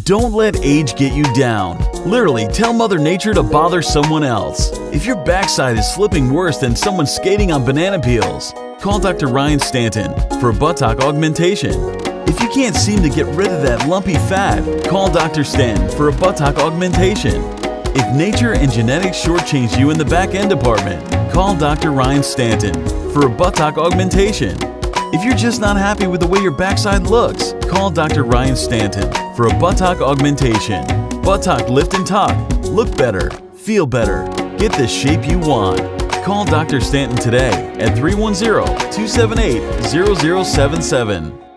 Don't let age get you down. Literally, tell Mother Nature to bother someone else. If your backside is slipping worse than someone skating on banana peels, call Dr. Ryan Stanton for buttock augmentation. If you can't seem to get rid of that lumpy fat, call Dr. Stanton for a buttock augmentation. If nature and genetics shortchange you in the back end department, call Dr. Ryan Stanton for a buttock augmentation. If you're just not happy with the way your backside looks, call Dr. Ryan Stanton for a buttock augmentation. Buttock lift and talk. Look better. Feel better. Get the shape you want. Call Dr. Stanton today at 310 278 0077.